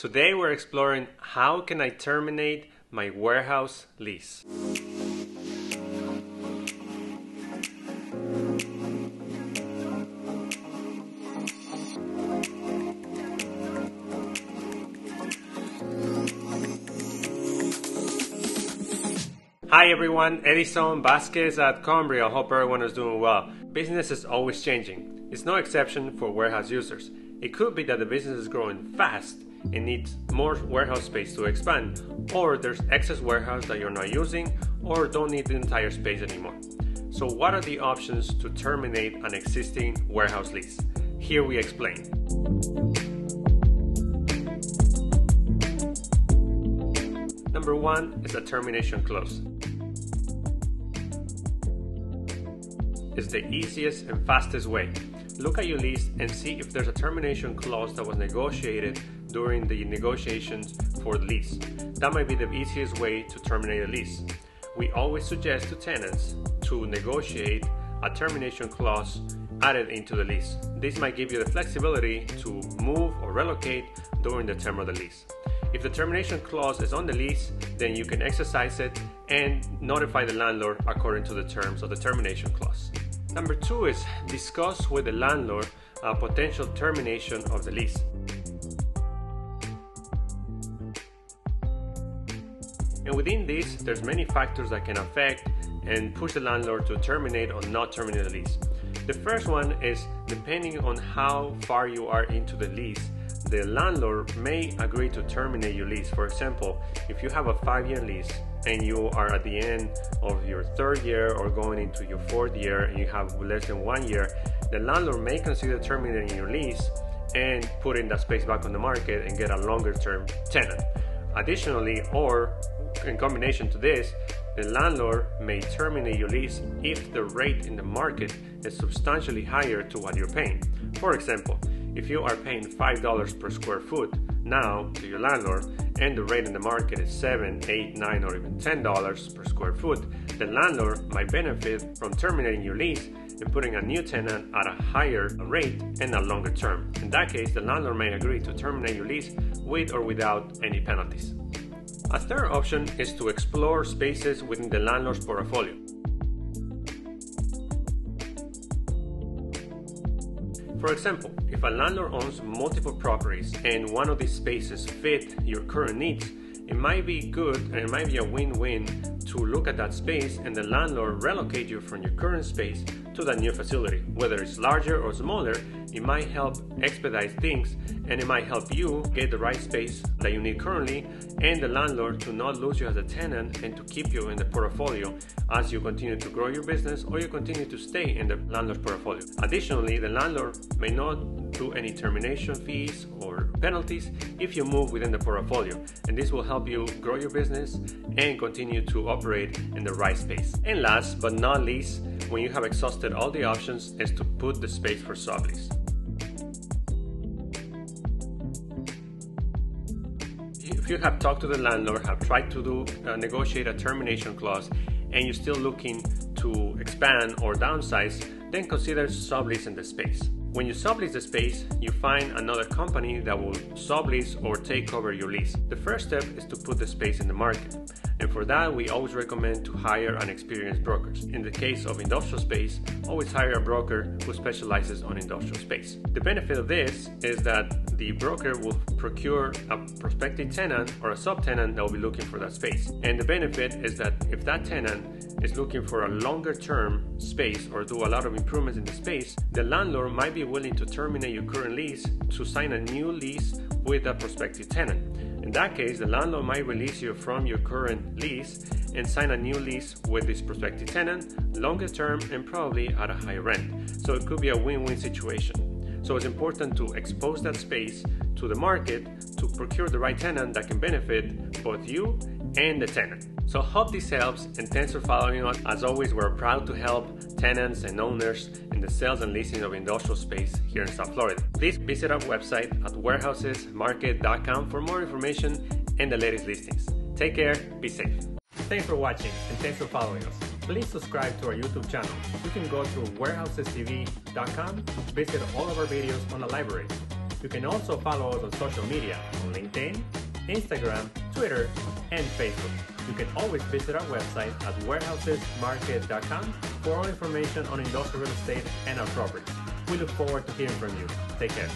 Today we're exploring how can I terminate my warehouse lease. Hi everyone, Edison Vasquez at Combri. I hope everyone is doing well. Business is always changing. It's no exception for warehouse users. It could be that the business is growing fast and needs more warehouse space to expand, or there's excess warehouse that you're not using or don't need the entire space anymore. So, what are the options to terminate an existing warehouse lease? Here we explain. Number one is a termination clause. It's the easiest and fastest way. Look at your lease and see if there's a termination clause that was negotiated during the negotiations for the lease. That might be the easiest way to terminate a lease. We always suggest to tenants to negotiate a termination clause added into the lease. This might give you the flexibility to move or relocate during the term of the lease. If the termination clause is on the lease, then you can exercise it and notify the landlord according to the terms of the termination clause. Number two is discuss with the landlord a potential termination of the lease. And within this, there's many factors that can affect and push the landlord to terminate or not terminate the lease. The first one is depending on how far you are into the lease, the landlord may agree to terminate your lease. For example, if you have a five year lease and you are at the end of your third year or going into your fourth year and you have less than one year, the landlord may consider terminating your lease and putting that space back on the market and get a longer term tenant. Additionally, or in combination to this, the landlord may terminate your lease if the rate in the market is substantially higher to what you're paying. For example, if you are paying $5 per square foot now to your landlord and the rate in the market is 7, 8, 9 or even $10 per square foot, the landlord might benefit from terminating your lease and putting a new tenant at a higher rate and a longer term. In that case, the landlord may agree to terminate your lease with or without any penalties. A third option is to explore spaces within the landlord's portfolio. For example, if a landlord owns multiple properties and one of these spaces fit your current needs, it might be good and it might be a win-win to look at that space and the landlord relocate you from your current space to that new facility. Whether it's larger or smaller, it might help expedite things and it might help you get the right space that you need currently and the landlord to not lose you as a tenant and to keep you in the portfolio as you continue to grow your business or you continue to stay in the landlord's portfolio. Additionally, the landlord may not do any termination fees or penalties if you move within the portfolio. And this will help you grow your business and continue to operate in the right space. And last but not least, when you have exhausted all the options, is to put the space for sublease. If you have talked to the landlord, have tried to do uh, negotiate a termination clause, and you're still looking to expand or downsize, then consider subleasing the space. When you sublease the space, you find another company that will sublease or take over your lease. The first step is to put the space in the market. And for that, we always recommend to hire an experienced broker. In the case of industrial space, always hire a broker who specializes on industrial space. The benefit of this is that the broker will procure a prospective tenant or a subtenant that will be looking for that space. And the benefit is that if that tenant is looking for a longer term space or do a lot of improvements in the space, the landlord might be willing to terminate your current lease to sign a new lease with a prospective tenant. In that case, the landlord might release you from your current lease and sign a new lease with this prospective tenant, longer term and probably at a higher rent. So it could be a win win situation. So it's important to expose that space to the market to procure the right tenant that can benefit both you and the tenant. So hope this helps and thanks for following us. As always, we're proud to help tenants and owners in the sales and leasing of industrial space here in South Florida. Please visit our website at warehousesmarket.com for more information and the latest listings. Take care, be safe. Thanks for watching and thanks for following us. Please subscribe to our YouTube channel. You can go to warehousestv.com to visit all of our videos on the library. You can also follow us on social media on LinkedIn, Instagram, Twitter, and Facebook. You can always visit our website at warehousesmarket.com for all information on industrial real estate and our properties. We look forward to hearing from you. Take care.